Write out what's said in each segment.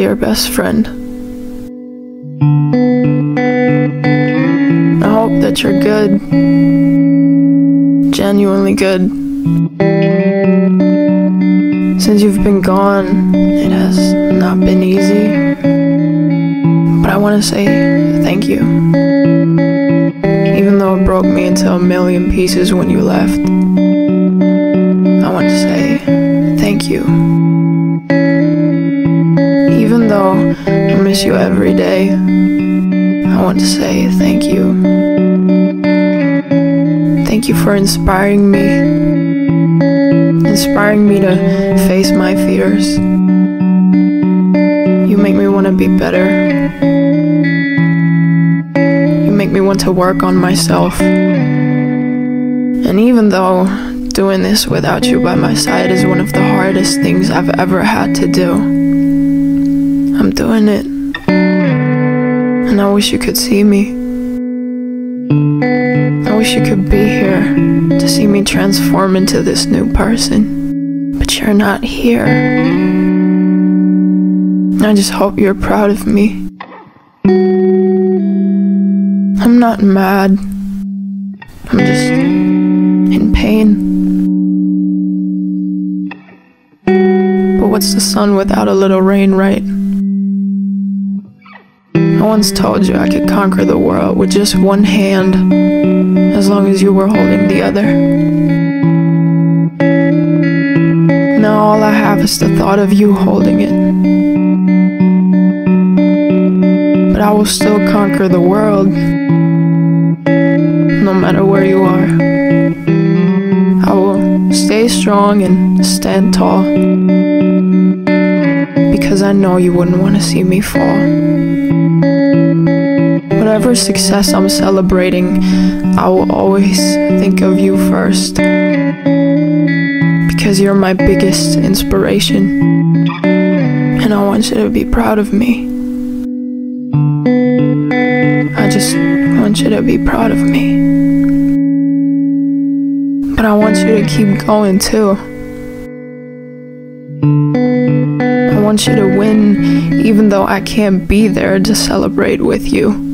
your best friend. I hope that you're good. Genuinely good. Since you've been gone, it has not been easy. But I want to say thank you. Even though it broke me into a million pieces when you left, I want to say thank you. Though I miss you every day, I want to say thank you. Thank you for inspiring me. Inspiring me to face my fears. You make me want to be better. You make me want to work on myself. And even though doing this without you by my side is one of the hardest things I've ever had to do, I'm doing it. And I wish you could see me. I wish you could be here to see me transform into this new person. But you're not here. I just hope you're proud of me. I'm not mad. I'm just in pain. But what's the sun without a little rain, right? I once told you I could conquer the world with just one hand, as long as you were holding the other. Now all I have is the thought of you holding it. But I will still conquer the world, no matter where you are. I will stay strong and stand tall, because I know you wouldn't want to see me fall. Whatever success I'm celebrating, I will always think of you first. Because you're my biggest inspiration. And I want you to be proud of me. I just want you to be proud of me. But I want you to keep going too. I want you to win even though I can't be there to celebrate with you.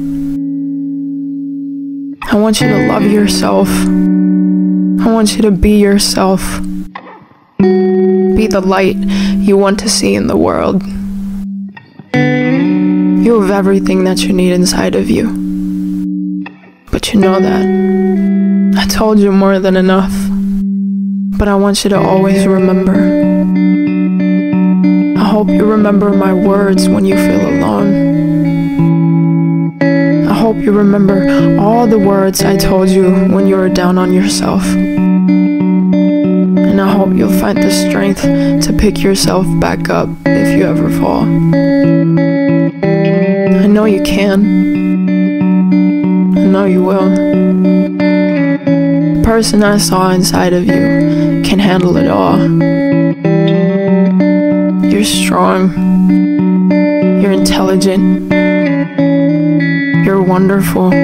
I want you to love yourself. I want you to be yourself. Be the light you want to see in the world. You have everything that you need inside of you. But you know that. I told you more than enough. But I want you to always remember. I hope you remember my words when you feel alone. You remember all the words I told you when you were down on yourself. And I hope you'll find the strength to pick yourself back up if you ever fall. I know you can. I know you will. The person I saw inside of you can handle it all. You're strong. You're intelligent. Wonderful. You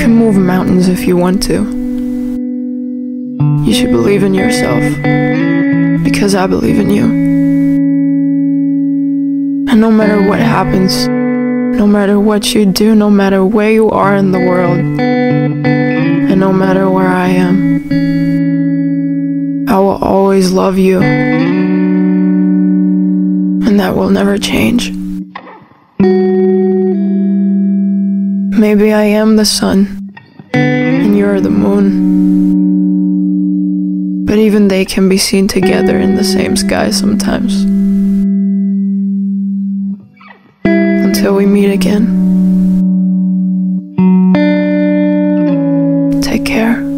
can move mountains if you want to. You should believe in yourself. Because I believe in you. And no matter what happens, no matter what you do, no matter where you are in the world, and no matter where I am, I will always love you. And that will never change. Maybe I am the sun, and you're the moon. But even they can be seen together in the same sky sometimes. Until we meet again. Take care.